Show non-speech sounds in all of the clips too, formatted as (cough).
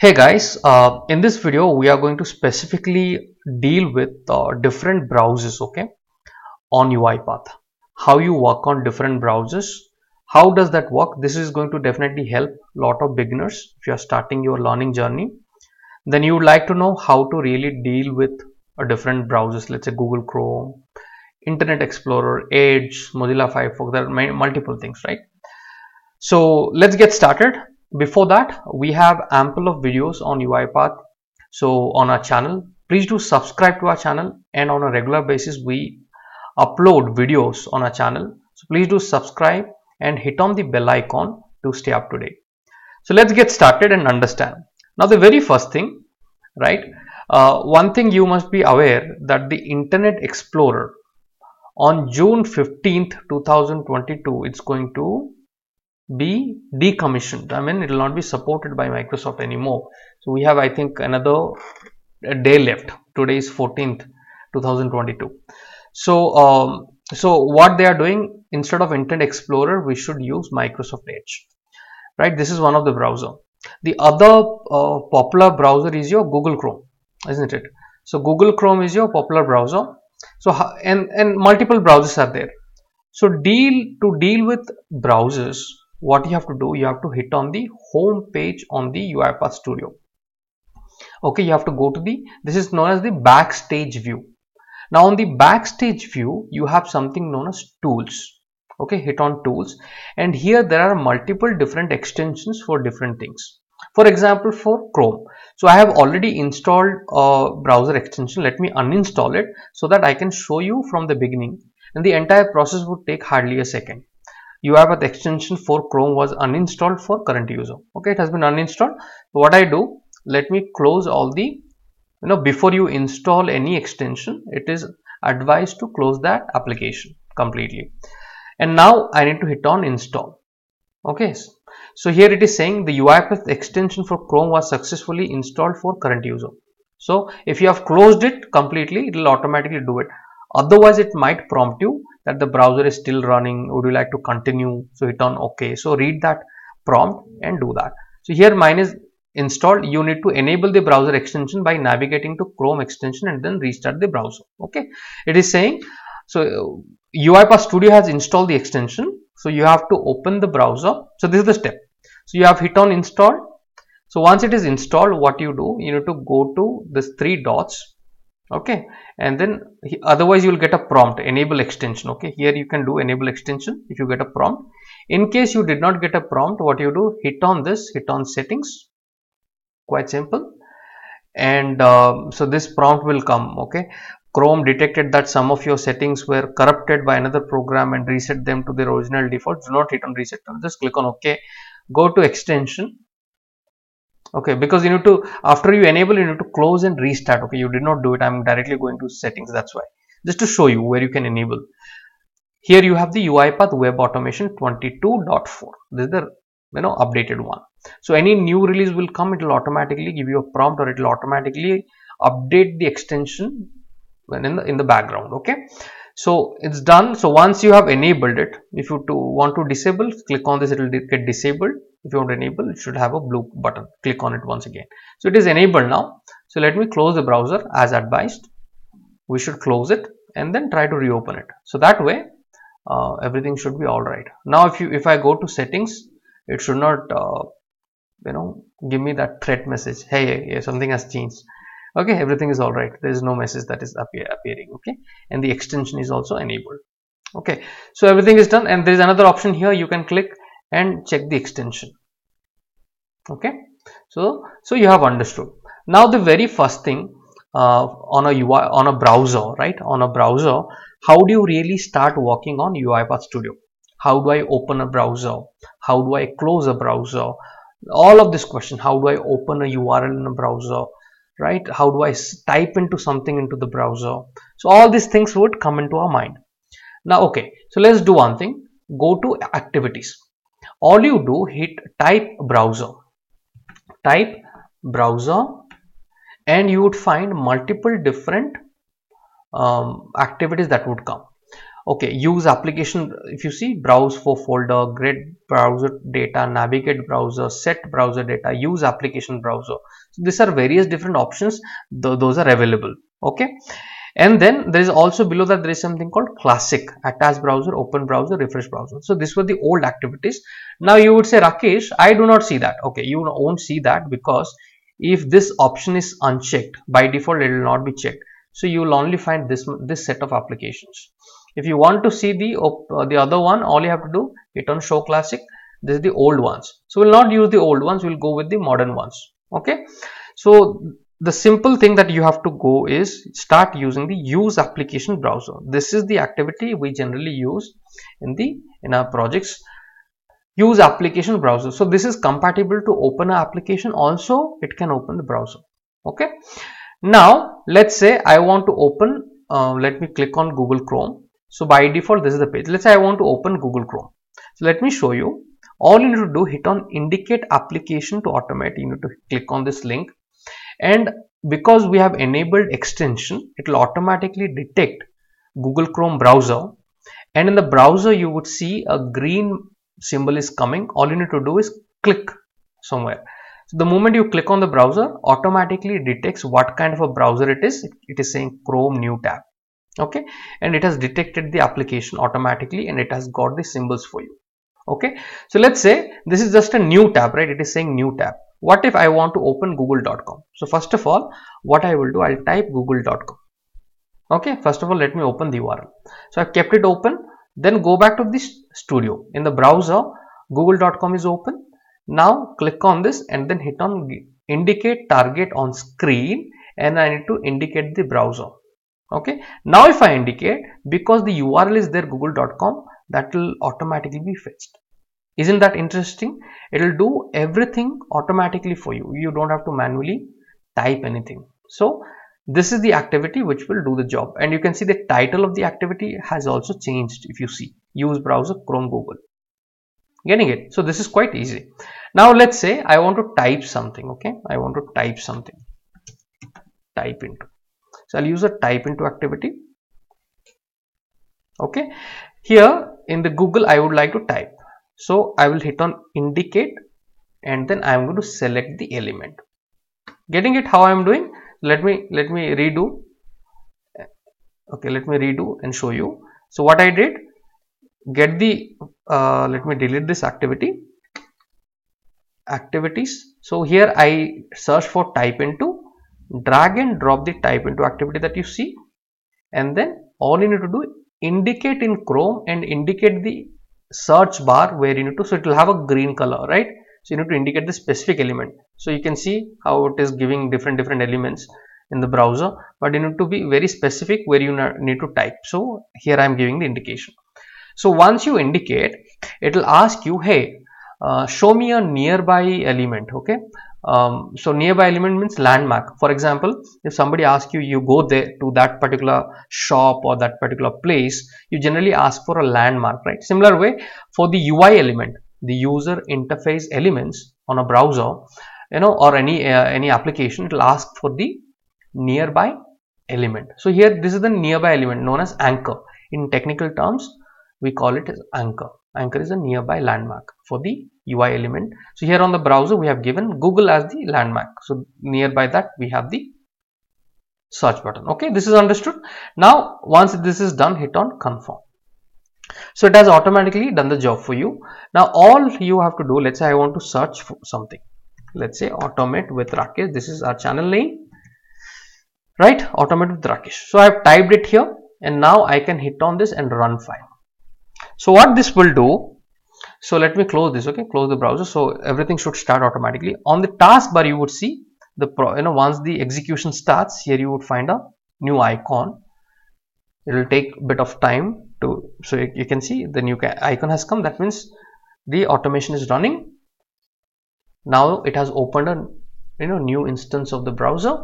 Hey guys, uh, in this video we are going to specifically deal with uh, different browsers okay on UiPath. How you work on different browsers, how does that work? This is going to definitely help a lot of beginners if you are starting your learning journey. Then you would like to know how to really deal with a different browsers, let's say Google Chrome, Internet Explorer, Edge, Mozilla Firefox, there are many multiple things, right? So let's get started before that we have ample of videos on UiPath so on our channel please do subscribe to our channel. And on a regular basis we upload videos on our channel. So please do subscribe and hit on the bell icon to stay up to date. So let's get started and understand. Now the very first thing right? Uh, one thing you must be aware that the internet explorer on june 15th 2022 it's going to be decommissioned. I mean it will not be supported by microsoft anymore. So we have i think another day left. Today is 14th 2022 so um, so what they are doing instead of internet explorer we should use microsoft edge. Right? This is one of the browser. The other uh, popular browser is your google chrome isn't it? So google chrome is your popular browser. So and and multiple browsers are there. So deal to deal with browsers what you have to do you have to hit on the home page on the UiPath Studio. Okay you have to go to the this is known as the backstage view. Now on the backstage view you have something known as tools. Okay hit on tools. And here there are multiple different extensions for different things. For example for Chrome. So I have already installed a browser extension. Let me uninstall it so that I can show you from the beginning. And the entire process would take hardly a second UiPath extension for Chrome was uninstalled for current user. Okay, it has been uninstalled. what I do, let me close all the, you know, before you install any extension, it is advised to close that application completely. And now I need to hit on install. Okay, so here it is saying the UiPath extension for Chrome was successfully installed for current user. So if you have closed it completely, it will automatically do it. Otherwise, it might prompt you that the browser is still running would you like to continue? So hit on ok so read that prompt and do that. So here mine is installed. You need to enable the browser extension by navigating to chrome extension and then restart the browser. Okay? It is saying so uh, uipath studio has installed the extension. So you have to open the browser. So this is the step. So you have hit on install. So once it is installed what you do you need to go to this three dots okay. And then otherwise you will get a prompt enable extension. Okay. Here you can do enable extension if you get a prompt. In case you did not get a prompt what you do hit on this hit on settings. Quite simple. And uh, so this prompt will come. Okay. Chrome detected that some of your settings were corrupted by another program and reset them to their original default. Do not hit on reset. Just click on ok go to extension okay because you need to after you enable you need to close and restart. Okay you did not do it. I'm directly going to settings. That's why. Just to show you where you can enable. Here you have the uipath web automation 22.4 this is the you know updated one. So any new release will come. It will automatically give you a prompt or it will automatically update the extension in the in the background. Okay so it's done. So once you have enabled it if you to want to disable click on this it will get disabled. If you want to enable it should have a blue button. Click on it once again. So it is enabled now. So let me close the browser as advised. We should close it and then try to reopen it. So that way uh, everything should be all right. Now if you if i go to settings it should not uh, you know give me that threat message. Hey, hey, hey something has changed okay everything is all right. There is no message that is appear, appearing okay? And the extension is also enabled. Okay so everything is done and there is another option here. You can click and check the extension. Okay so so you have understood. Now the very first thing uh, on a UI on a browser right? On a browser how do you really start working on UiPath Studio? How do I open a browser? How do I close a browser? All of this question how do I open a URL in a browser right? How do I type into something into the browser? So all these things would come into our mind. Now okay so let's do one thing. Go to activities. All you do hit type browser. Type browser and you would find multiple different um, activities that would come. Okay use application if you see browse for folder get browser data navigate browser set browser data use application browser these are various different options Th those are available okay? And then there is also below that there is something called classic attach browser open browser refresh browser. So this were the old activities. Now you would say rakesh i do not see that. Okay you won't see that because if this option is unchecked by default it will not be checked. So you will only find this this set of applications. If you want to see the uh, the other one all you have to do hit on show classic. This is the old ones. So we'll not use the old ones we'll go with the modern ones okay? So the simple thing that you have to go is start using the use application browser. This is the activity we generally use in the in our projects. Use application browser. So this is compatible to open an application. Also it can open the browser. Okay? Now let's say i want to open uh, let me click on google chrome. So by default this is the page. Let's say i want to open google chrome. So let me show you all you need to do hit on indicate application to automate. You need to click on this link. And because we have enabled extension it will automatically detect google chrome browser. And in the browser you would see a green symbol is coming. All you need to do is click somewhere. So the moment you click on the browser automatically detects what kind of a browser it is. It is saying chrome new tab. Okay? And it has detected the application automatically and it has got the symbols for you okay? So let's say this is just a new tab right? It is saying new tab. What if i want to open google.com so first of all what i will do i'll type google.com okay? First of all let me open the url so i've kept it open. Then go back to this studio. In the browser google.com is open. Now click on this and then hit on indicate target on screen and i need to indicate the browser. Okay? Now if i indicate because the url is there google.com that will automatically be fetched isn't that interesting? It will do everything automatically for you. You don't have to manually type anything. So this is the activity which will do the job. And you can see the title of the activity has also changed if you see. Use browser chrome google. Getting it? So this is quite easy. Now let's say i want to type something okay? I want to type something. Type into. So I'll use a type into activity. Okay. Here in the Google, I would like to type. So I will hit on indicate and then I'm going to select the element. Getting it how I'm doing? Let me let me redo. Okay, let me redo and show you. So what I did, get the uh, let me delete this activity activities. So here I search for type into drag and drop the type into activity that you see and then all you need to do indicate in chrome and indicate the search bar where you need to so it will have a green color right? So you need to indicate the specific element. So you can see how it is giving different different elements in the browser but you need to be very specific where you need to type. So here i am giving the indication. So once you indicate it will ask you hey uh, show me a nearby element okay um, so nearby element means landmark. For example if somebody asks you you go there to that particular shop or that particular place you generally ask for a landmark right? Similar way for the ui element the user interface elements on a browser you know or any uh, any application it will ask for the nearby element. So here this is the nearby element known as anchor. In technical terms we call it as anchor anchor is a nearby landmark for the UI element. So here on the browser we have given Google as the landmark. So nearby that we have the search button. Okay, this is understood. Now once this is done, hit on confirm. So it has automatically done the job for you. Now all you have to do, let's say I want to search for something. Let's say automate with Rakesh. This is our channel name, right? Automate with Rakesh. So I have typed it here and now I can hit on this and run file. So what this will do so let me close this okay? Close the browser. So everything should start automatically. On the taskbar you would see the pro, you know once the execution starts here you would find a new icon. It will take a bit of time to so you, you can see the new icon has come. That means the automation is running. Now it has opened a you know new instance of the browser.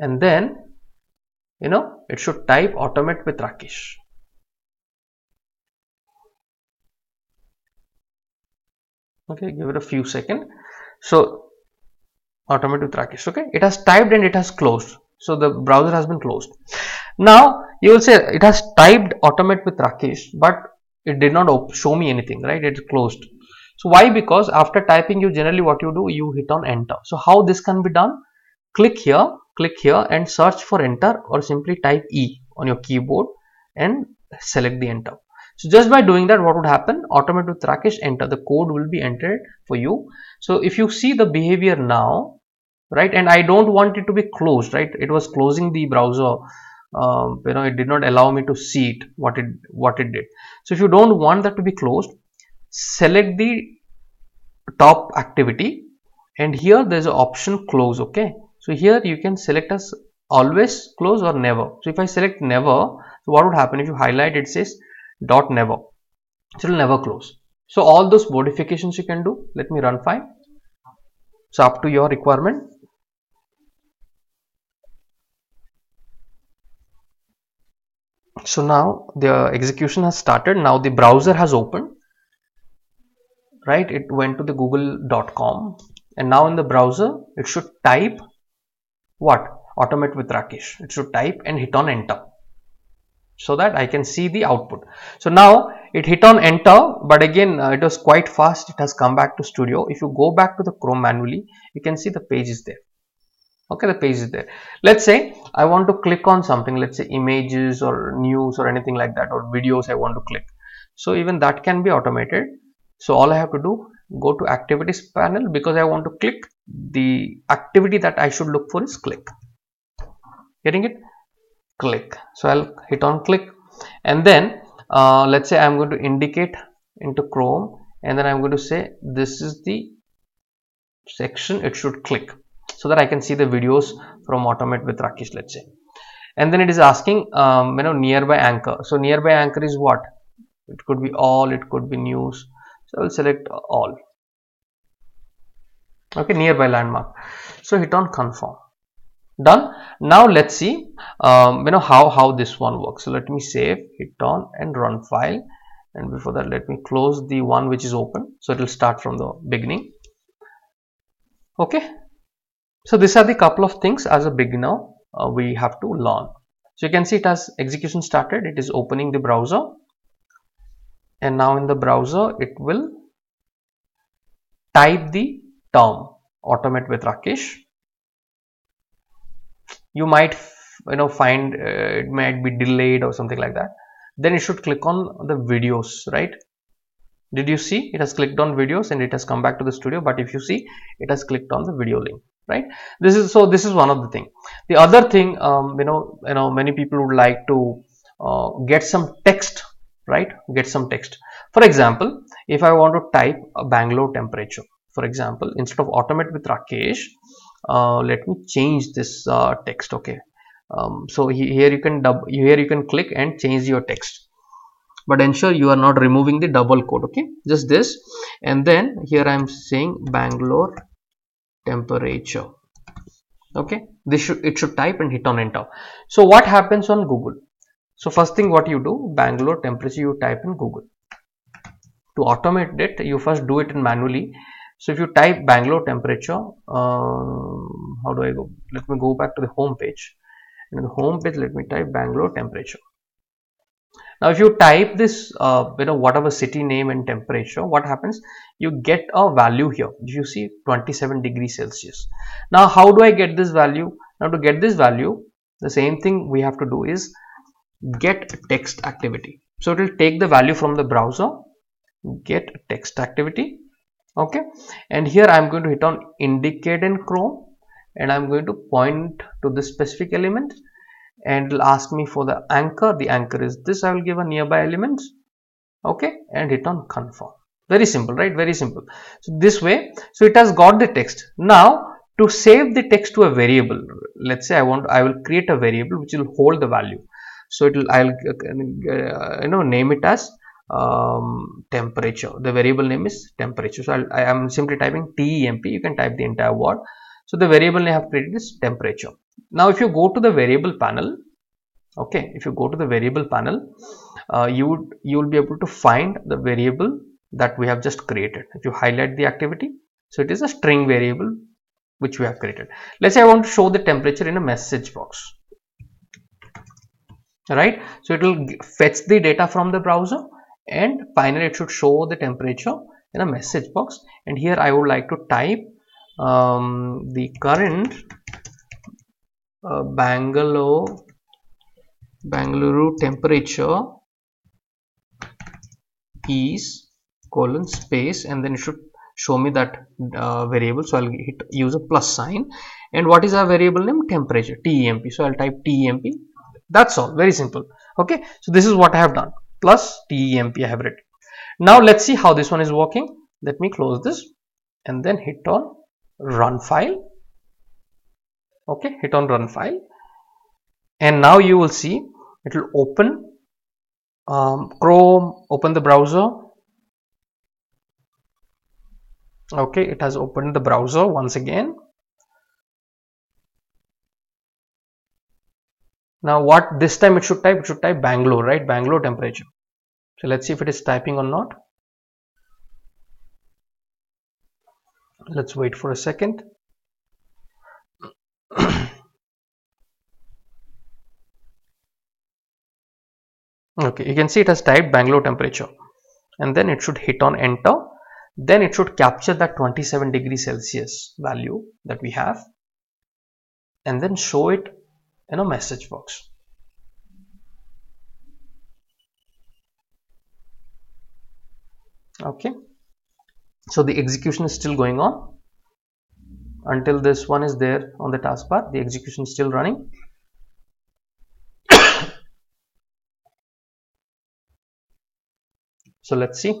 And then you know it should type automate with Rakesh. Okay give it a few second so automate with Rakesh okay? It has typed and it has closed. So the browser has been closed. Now you will say it has typed automate with rakesh but it did not show me anything right? It's closed. So why? Because after typing you generally what you do you hit on enter. So how this can be done? Click here click here and search for enter or simply type e on your keyboard and select the enter. So just by doing that what would happen? Automate with rakesh enter. The code will be entered for you. So if you see the behavior now right and i don't want it to be closed right it was closing the browser um, you know it did not allow me to see it what it what it did. So if you don't want that to be closed select the top activity and here there's an option close okay so here you can select as always close or never. So if i select never so what would happen if you highlight it says dot never. It will never close. So all those modifications you can do. Let me run file so up to your requirement. So now the execution has started. Now the browser has opened. Right? It went to the google.com and now in the browser it should type what? Automate with rakesh. It should type and hit on enter. So that i can see the output. So now it hit on enter but again uh, it was quite fast. It has come back to studio. If you go back to the chrome manually you can see the page is there. Okay the page is there. Let's say i want to click on something. Let's say images or news or anything like that or videos i want to click. So even that can be automated. So all i have to do go to activities panel because i want to click the activity that i should look for is click. Getting it? Click. So i'll hit on click. And then uh, let's say i'm going to indicate into chrome and then i'm going to say this is the section it should click so that I can see the videos from automate with Rakesh let's say. And then it is asking um, you know nearby anchor. So nearby anchor is what? It could be all it could be news. So I'll select all okay nearby landmark. So hit on confirm. Done. Now let's see um, you know how how this one works. So let me save hit on and run file. And before that let me close the one which is open. So it will start from the beginning. Okay. So these are the couple of things as a beginner uh, we have to learn. So you can see it has execution started. It is opening the browser. And now in the browser it will type the term automate with Rakesh. You might you know find uh, it might be delayed or something like that. Then you should click on the videos, right? Did you see it has clicked on videos and it has come back to the studio but if you see it has clicked on the video link right this is so this is one of the thing the other thing um, you know you know many people would like to uh, get some text right get some text for example if i want to type a bangalore temperature for example instead of automate with rakesh uh, let me change this uh, text okay? Um, so he, here you can double here you can click and change your text. But ensure you are not removing the double quote okay? Just this. And then here i am saying bangalore temperature okay? This should it should type and hit on enter. So what happens on google? So first thing what you do bangalore temperature you type in google. To automate it you first do it in manually so if you type bangalore temperature um, how do i go? Let me go back to the home page. In the home page let me type bangalore temperature. Now if you type this uh, you know whatever city name and temperature what happens? You get a value here. You see? 27 degrees celsius. Now how do i get this value? Now to get this value the same thing we have to do is get text activity. So it will take the value from the browser get text activity okay. And here i'm going to hit on indicate in chrome and i'm going to point to this specific element and it'll ask me for the anchor. The anchor is this. I will give a nearby element. Okay. And hit on confirm. Very simple right? Very simple. So this way so it has got the text. Now to save the text to a variable let's say i want i will create a variable which will hold the value. So it will i'll uh, you know name it as um, temperature. The variable name is temperature. So I'll, i am simply typing temp you can type the entire word. So the variable I have created is temperature. Now if you go to the variable panel okay if you go to the variable panel uh, you would you will be able to find the variable that we have just created. If you highlight the activity so it is a string variable which we have created. Let's say I want to show the temperature in a message box. Right. So it will fetch the data from the browser and finally it should show the temperature in a message box. And here I would like to type um, the current uh, Bangalore Bangalore temperature is colon space. And then it should show me that uh, variable. So I'll hit use a plus sign. And what is our variable name? Temperature temp so I'll type temp that's all. Very simple. Okay. So this is what I have done plus temp I have written now let's see how this one is working. Let me close this and then hit on run file. Okay hit on run file. And now you will see it will open um, chrome open the browser. Okay it has opened the browser once again now what this time it should type? It should type bangalore right? Bangalore temperature. So let's see if it is typing or not. Let's wait for a second. (clears throat) Okay you can see it has typed Bangalore temperature. And then it should hit on enter. Then it should capture that 27 degrees Celsius value that we have. And then show it in a message box. Okay. So the execution is still going on. Until this one is there on the taskbar the execution is still running. (coughs) So let's see.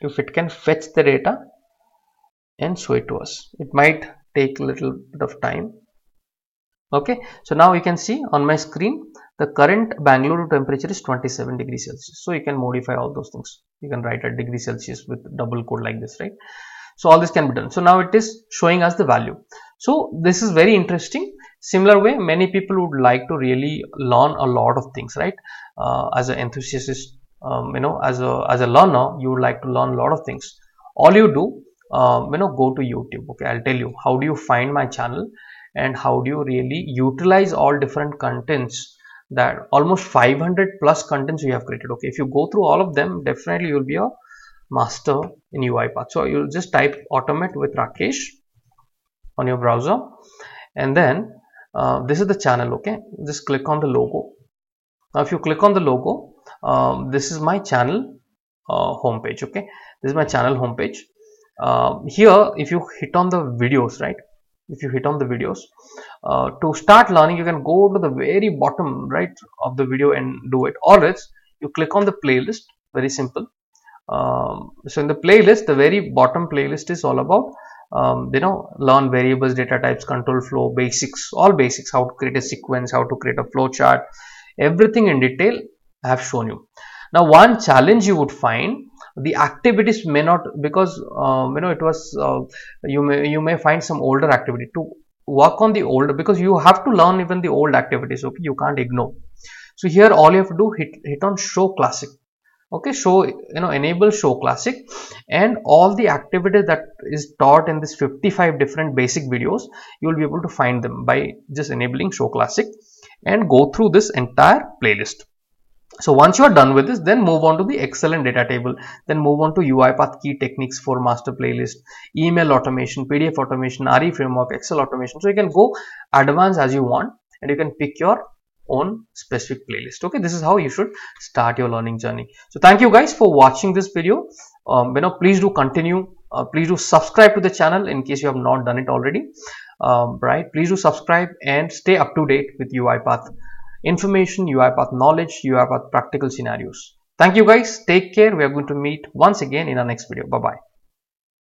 If it can fetch the data and show it to us. It might take a little bit of time. Okay. So now you can see on my screen the current Bangalore temperature is 27 degrees Celsius. So you can modify all those things. You can write a degree Celsius with double quote like this right? So all this can be done. So now it is showing us the value. So this is very interesting. Similar way many people would like to really learn a lot of things right? Uh, as an enthusiast um, you know as a as a learner you would like to learn a lot of things. All you do um, you know go to youtube okay? I'll tell you how do you find my channel and how do you really utilize all different contents that almost 500 plus contents you have created okay? If you go through all of them definitely you'll be a master in UiPath so you'll just type automate with Rakesh on your browser and then uh, this is the channel okay? Just click on the logo. Now if you click on the logo um, this is my channel uh, homepage okay? This is my channel homepage uh, here if you hit on the videos right if you hit on the videos uh, to start learning you can go to the very bottom right of the video and do it. Or else you click on the playlist very simple. Um, so in the playlist the very bottom playlist is all about um, you know learn variables data types control flow basics all basics how to create a sequence how to create a flow chart everything in detail i have shown you. Now one challenge you would find the activities may not because um, you know it was uh, you may you may find some older activity to work on the older because you have to learn even the old activities okay? You can't ignore. So here all you have to do hit hit on show classic. Okay show you know enable show classic and all the activities that is taught in this 55 different basic videos you will be able to find them by just enabling show classic and go through this entire playlist so once you are done with this then move on to the Excel and data table. Then move on to uipath key techniques for master playlist email automation pdf automation re framework excel automation. So you can go advanced as you want and you can pick your own specific playlist. Okay this is how you should start your learning journey. So thank you guys for watching this video. Um, you know please do continue uh, please do subscribe to the channel in case you have not done it already. Um, right please do subscribe and stay up to date with uipath information uipath knowledge uipath practical scenarios. Thank you guys. Take care. We are going to meet once again in our next video. Bye bye